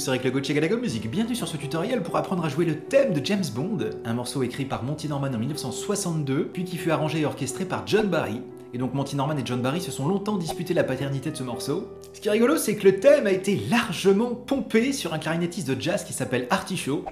c'est Rick Legault Galago Music. Bienvenue sur ce tutoriel pour apprendre à jouer le thème de James Bond, un morceau écrit par Monty Norman en 1962, puis qui fut arrangé et orchestré par John Barry. Et donc Monty Norman et John Barry se sont longtemps disputés la paternité de ce morceau. Ce qui est rigolo, c'est que le thème a été largement pompé sur un clarinettiste de jazz qui s'appelle Artichaut,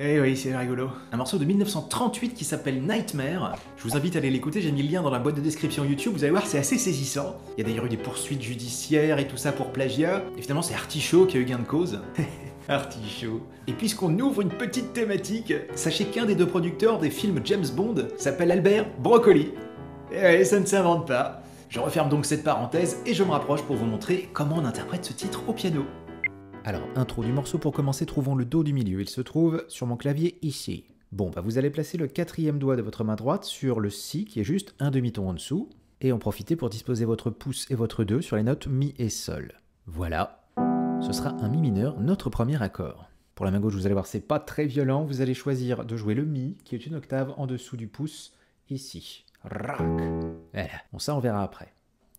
eh oui, c'est rigolo. Un morceau de 1938 qui s'appelle Nightmare. Je vous invite à aller l'écouter, j'ai mis le lien dans la boîte de description YouTube, vous allez voir, c'est assez saisissant. Il y a d'ailleurs eu des poursuites judiciaires et tout ça pour plagiat. Et finalement, c'est Artichaut qui a eu gain de cause. Artichaut. Et puisqu'on ouvre une petite thématique, sachez qu'un des deux producteurs des films James Bond s'appelle Albert Broccoli. Eh ça ne s'invente pas. Je referme donc cette parenthèse et je me rapproche pour vous montrer comment on interprète ce titre au piano. Alors, intro du morceau pour commencer, trouvons le Do du milieu. Il se trouve sur mon clavier ici. Bon, bah vous allez placer le quatrième doigt de votre main droite sur le Si qui est juste un demi-ton en dessous, et en profiter pour disposer votre pouce et votre 2 sur les notes Mi et Sol. Voilà, ce sera un Mi mineur, notre premier accord. Pour la main gauche, vous allez voir, c'est pas très violent, vous allez choisir de jouer le Mi, qui est une octave en dessous du pouce, ici. Rac. Voilà, bon ça on verra après.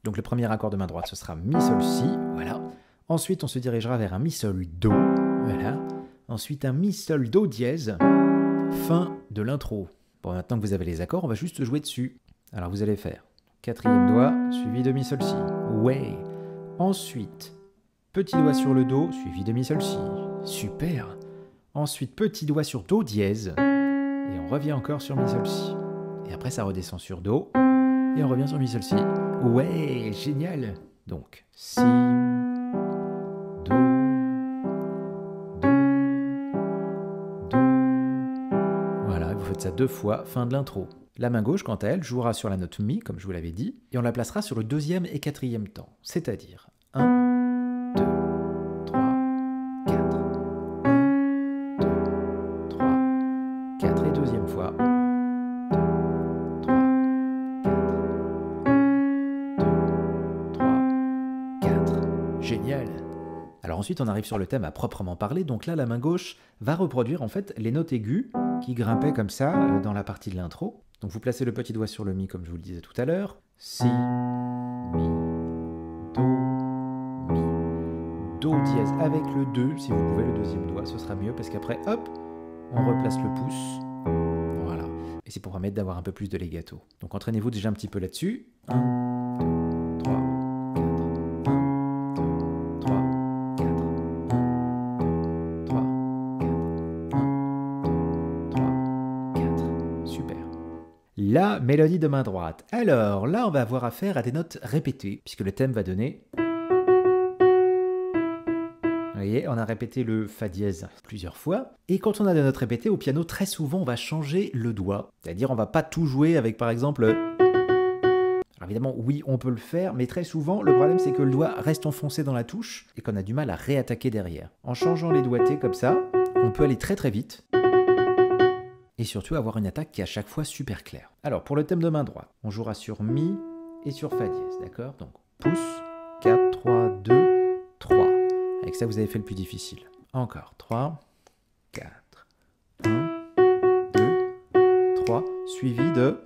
Donc le premier accord de main droite, ce sera Mi, Sol, Si, voilà. Ensuite, on se dirigera vers un mi sol do. Voilà. Ensuite, un mi sol do dièse. Fin de l'intro. Bon, maintenant que vous avez les accords, on va juste jouer dessus. Alors, vous allez faire quatrième doigt suivi de mi sol si. Ouais. Ensuite, petit doigt sur le do suivi de mi sol si. Super. Ensuite, petit doigt sur do dièse. Et on revient encore sur mi sol si. Et après, ça redescend sur do. Et on revient sur mi sol si. Ouais, génial. Donc, si. Ça deux fois, fin de l'intro. La main gauche, quant à elle, jouera sur la note Mi, comme je vous l'avais dit, et on la placera sur le deuxième et quatrième temps, c'est-à-dire 1, 2, 3, 4, 1, 2, 3, 4, et deuxième fois, 2, 3, 4, 1, 2, 3, 4. Génial alors ensuite, on arrive sur le thème à proprement parler. Donc là, la main gauche va reproduire en fait les notes aiguës qui grimpaient comme ça euh, dans la partie de l'intro. Donc vous placez le petit doigt sur le mi comme je vous le disais tout à l'heure. Si, mi, do, mi, do dièse avec le 2. Si vous pouvez le deuxième doigt, ce sera mieux parce qu'après, hop, on replace le pouce. Voilà. Et c'est pour permettre d'avoir un peu plus de legato. Donc entraînez-vous déjà un petit peu là-dessus. 1, La mélodie de main droite. Alors là, on va avoir affaire à des notes répétées, puisque le thème va donner. Vous voyez, on a répété le Fa dièse plusieurs fois. Et quand on a des notes répétées au piano, très souvent, on va changer le doigt. C'est-à-dire, on va pas tout jouer avec, par exemple. Alors évidemment, oui, on peut le faire, mais très souvent, le problème, c'est que le doigt reste enfoncé dans la touche et qu'on a du mal à réattaquer derrière. En changeant les doigtés comme ça, on peut aller très très vite et surtout avoir une attaque qui est à chaque fois super claire. Alors pour le thème de main droite, on jouera sur Mi et sur Fa dièse, d'accord? Donc pouce, 4, 3, 2, 3. Avec ça, vous avez fait le plus difficile. Encore 3, 4, 1, 2, 3, suivi de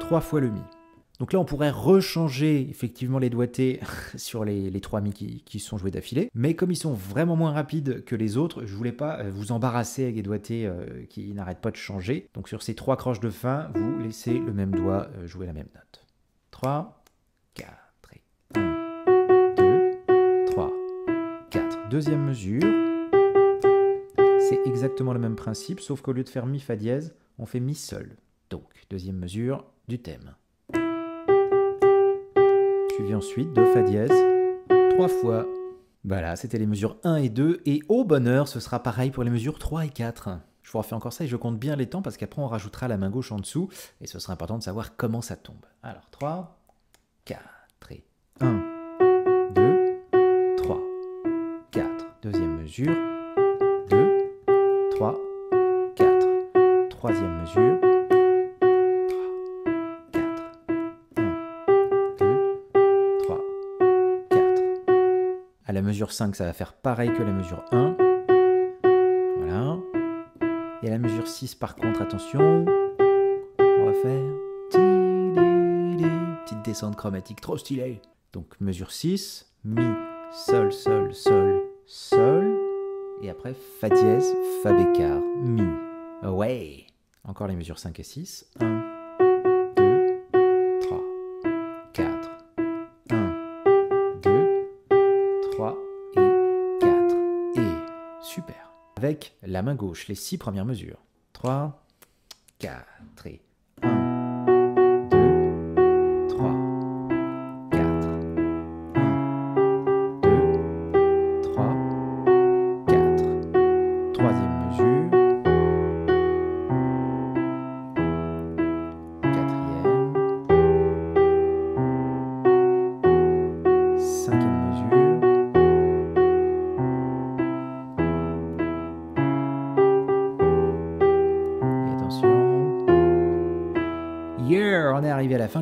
3 fois le Mi. Donc là, on pourrait rechanger effectivement les doigtés sur les, trois mi qui, sont joués d'affilée. Mais comme ils sont vraiment moins rapides que les autres, je voulais pas euh, vous embarrasser avec des doigtés euh, qui n'arrêtent pas de changer. Donc sur ces trois croches de fin, vous laissez le même doigt euh, jouer la même note. 3, 4 et 1, 2, 3, 4. Deuxième mesure. C'est exactement le même principe, sauf qu'au lieu de faire mi fa dièse, on fait mi sol. Donc, deuxième mesure du thème suivi ensuite de Fa dièse trois fois. Voilà, c'était les mesures 1 et 2, et au bonheur, ce sera pareil pour les mesures 3 et 4. Je vous refais encore ça et je compte bien les temps parce qu'après on rajoutera la main gauche en dessous, et ce sera important de savoir comment ça tombe. Alors 3, 4 et 1, 2, 3, 4. Deuxième mesure, 2, 3, 4. Troisième mesure, mesure 5, ça va faire pareil que la mesure 1. Voilà. Et la mesure 6, par contre, attention, on va faire petite descente chromatique, trop stylé. Donc mesure 6, mi, sol, sol, sol, sol, et après Fa dièse, Fa bécard, Mi. Ouais Encore les mesures 5 et 6. 1, Avec la main gauche, les 6 premières mesures. 3, 4 et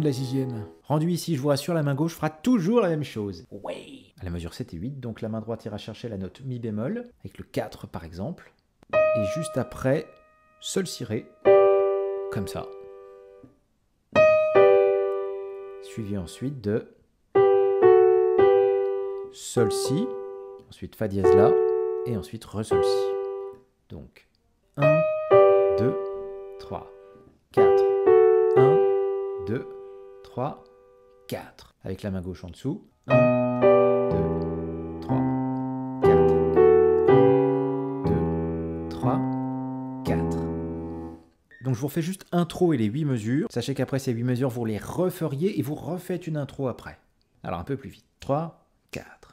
de la sixième. Rendu ici, je vous rassure, la main gauche fera toujours la même chose. Ouais. À la mesure 7 et 8, donc la main droite ira chercher la note mi bémol, avec le 4 par exemple. Et juste après, sol ciré, comme ça. Suivi ensuite de sol si, ensuite fa dièse la, et ensuite re sol si. Donc 1, 2, 3, 4. 1, 2, 3, 4. Avec la main gauche en dessous. 1, 2, 3, 4. 1, 2, 3, 4. Donc je vous refais juste intro et les 8 mesures. Sachez qu'après ces 8 mesures, vous les referiez et vous refaites une intro après. Alors un peu plus vite. 3, 4.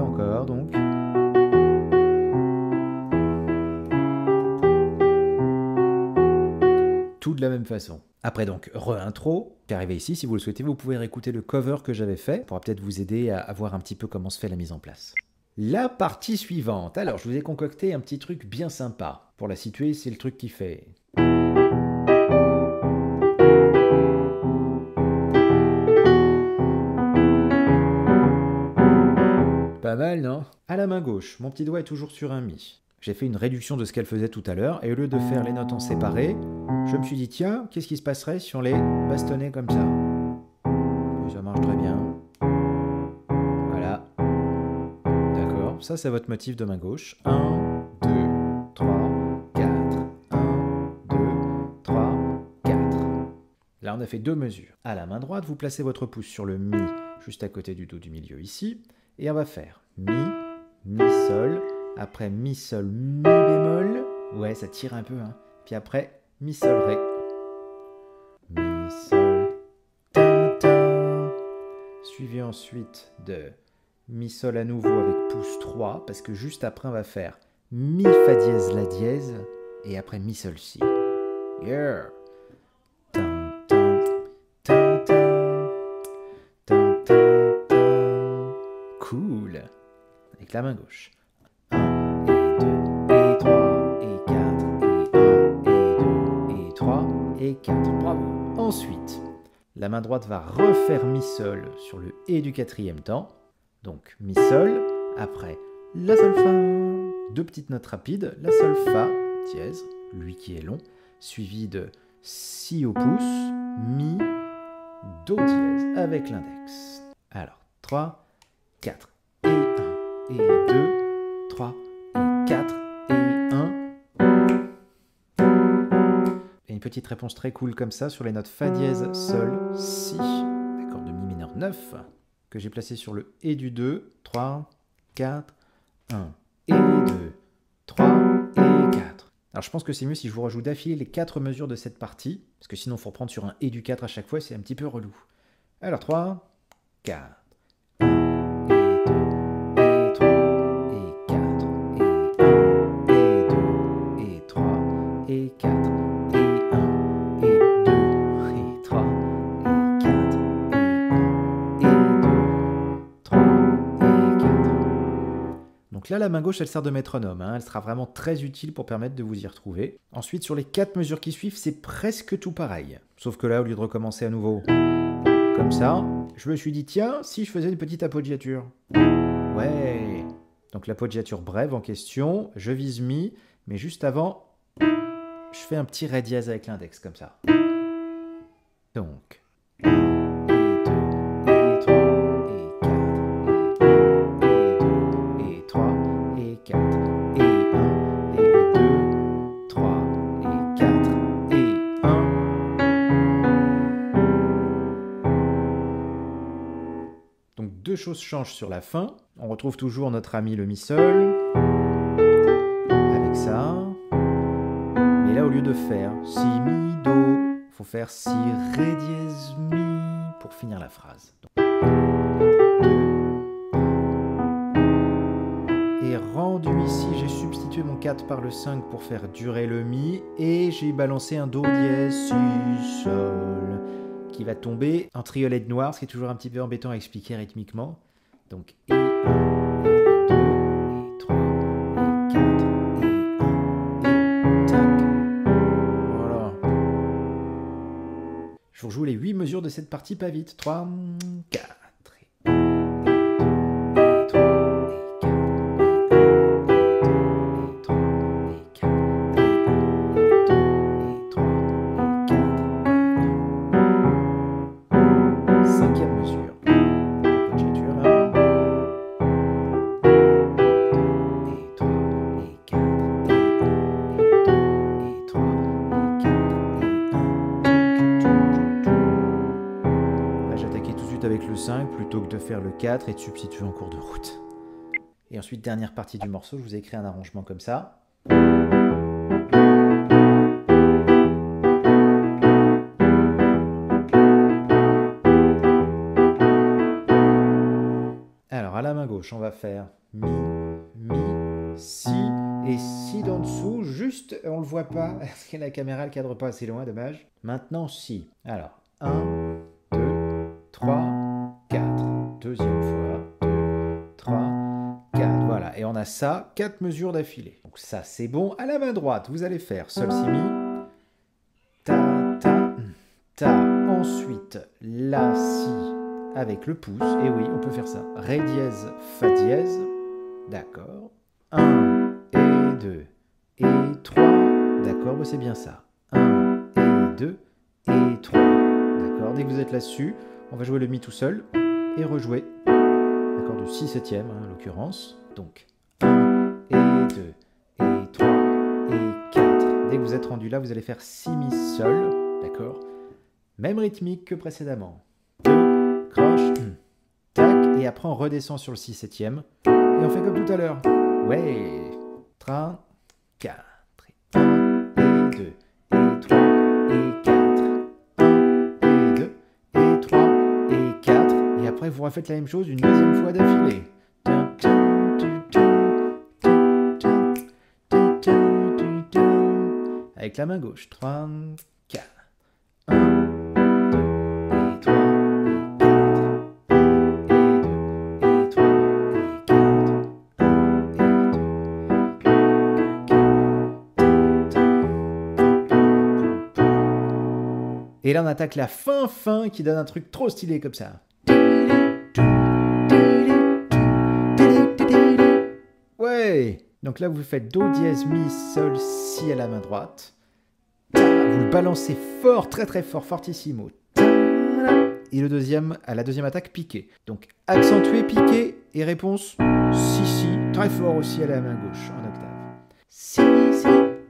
Encore donc. Tout de la même façon. Après donc, re-intro, arrivé ici, si vous le souhaitez, vous pouvez réécouter le cover que j'avais fait, ça pourra peut-être vous aider à voir un petit peu comment se fait la mise en place. La partie suivante. Alors, je vous ai concocté un petit truc bien sympa. Pour la situer, c'est le truc qui fait Mal, non? À la main gauche, mon petit doigt est toujours sur un Mi. J'ai fait une réduction de ce qu'elle faisait tout à l'heure, et au lieu de faire les notes en séparé, je me suis dit, tiens, qu'est-ce qui se passerait si on les bastonnait comme ça? Ça marche très bien. Voilà. D'accord, ça c'est votre motif de main gauche. 1, 2, 3, 4. 1, 2, 3, 4. Là, on a fait deux mesures. À la main droite, vous placez votre pouce sur le Mi, juste à côté du Do du milieu ici. Et on va faire Mi, Mi, Sol. Après Mi, Sol, Mi bémol. Ouais, ça tire un peu. Hein. Puis après, Mi, Sol, Ré. Mi, Sol, tin, tin. Suivi ensuite de Mi, Sol à nouveau avec pouce 3. Parce que juste après, on va faire Mi, Fa dièse, La dièse. Et après, Mi, Sol, Si. Yeah! La main gauche. 1 et 2 et 3 et 4 et 1 et 2 et 3 et 4. Bravo. Ensuite, la main droite va refaire mi sol sur le et du quatrième temps. Donc mi sol, après la sol fa. Deux petites notes rapides, la sol fa dièse, lui qui est long, suivi de si au pouce, mi, do dièse avec l'index. Alors 3, 4 et 1 et 2, 3 et 4 et 1. Et une petite réponse très cool comme ça sur les notes Fa dièse, Sol, Si, d'accord de Mi mineur 9, que j'ai placé sur le Et du 2, 3, 4, 1 et 2, 3 et 4. Alors je pense que c'est mieux si je vous rajoute d'affilée les 4 mesures de cette partie, parce que sinon il faut reprendre sur un Et du 4 à chaque fois, c'est un petit peu relou. Alors 3, 4, Donc là, la main gauche, elle sert de métronome. hein. Elle sera vraiment très utile pour permettre de vous y retrouver. Ensuite, sur les quatre mesures qui suivent, c'est presque tout pareil. Sauf que là, au lieu de recommencer à nouveau comme ça, je me suis dit, tiens, si je faisais une petite appoggiature. Ouais. Donc l'appoggiature brève en question, je vise mi, mais juste avant, je fais un petit ré dièse avec l'index comme ça. Donc. Choses changent sur la fin. On retrouve toujours notre ami le mi sol avec ça. Mais là, au lieu de faire si mi do, faut faire si ré dièse mi pour finir la phrase. Et rendu ici, j'ai substitué mon 4 par le 5 pour faire durer le mi et j'ai balancé un do dièse si sol qui va tomber en triolet de noir, ce qui est toujours un petit peu embêtant à expliquer rythmiquement. Donc et 1, et 2, et 3, et 4, et 1, et tac. Voilà. Je vous rejoue les 8 mesures de cette partie pas vite. 3, 4, 4 et de substituer en cours de route. Et ensuite, dernière partie du morceau, je vous ai écrit un arrangement comme ça. Alors, à la main gauche, on va faire mi, mi, si, et si d'en dessous, juste, on le voit pas, parce que la caméra ne cadre pas assez loin, dommage. Maintenant, si. Alors, 1, 2, 3, 4. Deuxième fois, 2, 3, 4. Voilà, et on a ça, 4 mesures d'affilée. Donc ça, c'est bon. À la main droite, vous allez faire sol, si, mi, ta, ta, ta. Ensuite, la, si, avec le pouce. Et oui, on peut faire ça. Ré dièse, fa dièse. D'accord. 1 et 2 et 3. D'accord, bah, c'est bien ça. 1 et 2 et 3. D'accord, dès que vous êtes là-dessus, on va jouer le mi tout seul et rejouer. D'accord, du 6 septième hein, en l'occurrence. Donc 1 et 2 et 3 et 4. Dès que vous êtes rendu là, vous allez faire si mi sol. D'accord? Même rythmique que précédemment. 2, croche, tac, et après on redescend sur le 6 septième. Et on fait comme tout à l'heure. Ouais 3, 4, et 1 et 2 après vous refaites la même chose une deuxième fois d'affilée. Avec la main gauche. 3, 4. 1, 2 et 3 et 4. 1 et 2 et 3 et 4. 1 et 2. Et là, on attaque la fin fin qui donne un truc trop stylé comme ça. Donc là, vous faites Do dièse, Mi, Sol, Si à la main droite. Vous le balancez fort, très très fort, fortissimo. Et le deuxième, à la deuxième attaque, piqué. Donc accentué, piqué, et réponse Si, si, très fort aussi à la main gauche, en octave. Si, si,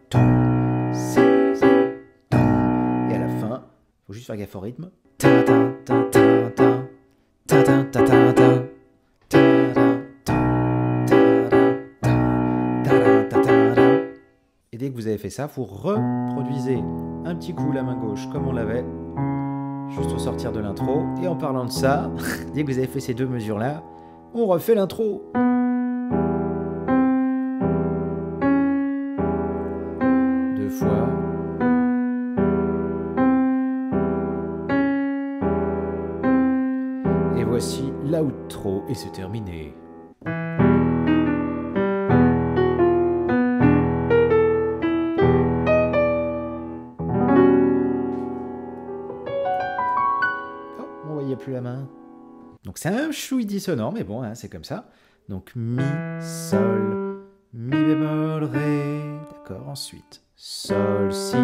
ton, si, si, ton. Et à la fin, faut juste faire gaffe au rythme. Dès que vous avez fait ça, vous reproduisez un petit coup la main gauche comme on l'avait, juste au sortir de l'intro. Et en parlant de ça, dès que vous avez fait ces deux mesures-là, on refait l'intro. Deux fois. Et voici l'outro et c'est terminé. La main. Donc c'est un chouï dissonant, mais bon, hein, c'est comme ça. Donc mi, sol, mi bémol, ré. D'accord, ensuite sol, si,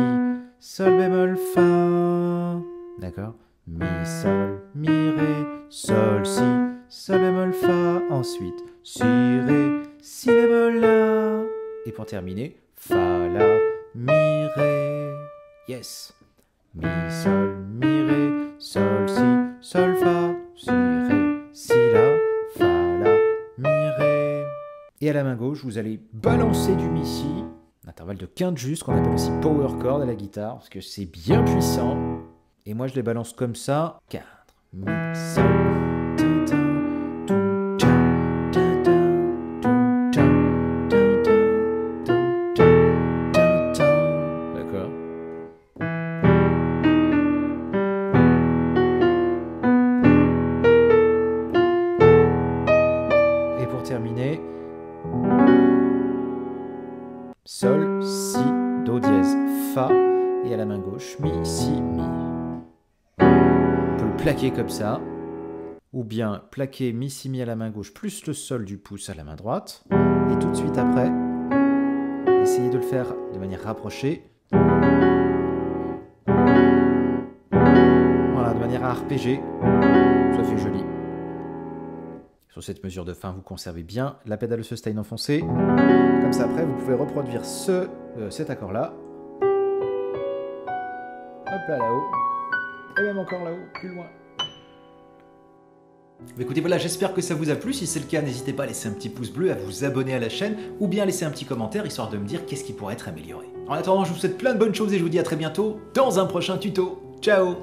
sol bémol, fa. D'accord Mi, sol, mi, ré, sol, si, sol bémol, fa. Ensuite si, ré, si bémol, la. Et pour terminer, fa, la, mi, ré. Yes. Mi, sol, mi, ré, sol, sol, fa, si, ré, si, la, fa, la, mi, ré. Et à la main gauche, vous allez balancer du mi, si, intervalle de quinte juste, qu'on appelle aussi power chord à la guitare, parce que c'est bien puissant. Et moi, je les balance comme ça. 4, mi, sol, Comme ça, ou bien plaquer Mi, Si, Mi à la main gauche, plus le Sol du pouce à la main droite, et tout de suite après, essayez de le faire de manière rapprochée. Voilà, de manière à arpéger, ça fait joli. Sur cette mesure de fin, vous conservez bien la pédale sustain enfoncée. Comme ça, après, vous pouvez reproduire euh, cet accord-là. Hop là, là-haut. Et même encore là-haut, plus loin. Écoutez, voilà, j'espère que ça vous a plu. Si c'est le cas, n'hésitez pas à laisser un petit pouce bleu, à vous abonner à la chaîne, ou bien laisser un petit commentaire, histoire de me dire qu'est-ce qui pourrait être amélioré. En attendant, je vous souhaite plein de bonnes choses et je vous dis à très bientôt dans un prochain tuto. Ciao